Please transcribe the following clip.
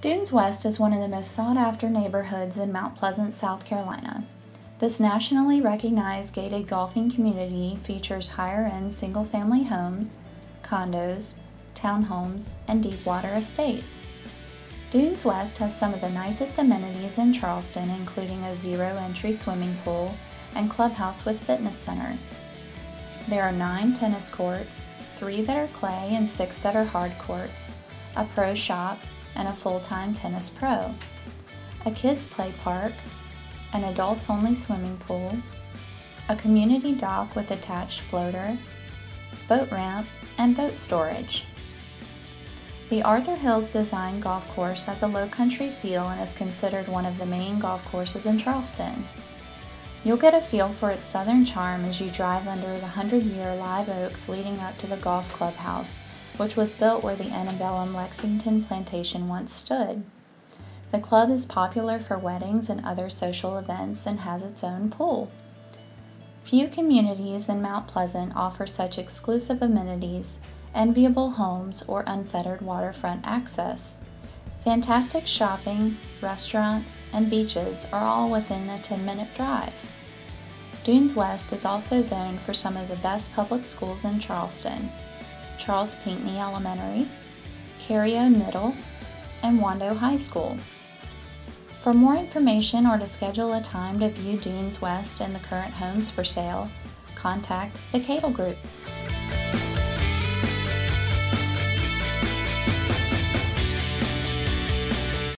Dunes West is one of the most sought after neighborhoods in Mount Pleasant, South Carolina. This nationally recognized gated golfing community features higher end single family homes, condos, townhomes, and deepwater estates. Dunes West has some of the nicest amenities in Charleston, including a zero entry swimming pool and clubhouse with fitness center. There are nine tennis courts, three that are clay and six that are hard courts, a pro shop, and a full time tennis pro, a kids' play park, an adults only swimming pool, a community dock with attached floater, boat ramp, and boat storage. The Arthur Hills Design Golf Course has a low country feel and is considered one of the main golf courses in Charleston. You'll get a feel for its southern charm as you drive under the 100 year live oaks leading up to the golf clubhouse which was built where the antebellum Lexington plantation once stood. The club is popular for weddings and other social events and has its own pool. Few communities in Mount Pleasant offer such exclusive amenities, enviable homes, or unfettered waterfront access. Fantastic shopping, restaurants, and beaches are all within a 10 minute drive. Dunes West is also zoned for some of the best public schools in Charleston, Charles Pinckney Elementary, Cario Middle, and Wando High School. For more information or to schedule a time to view Dunes West and the current homes for sale, contact the Keadle Group.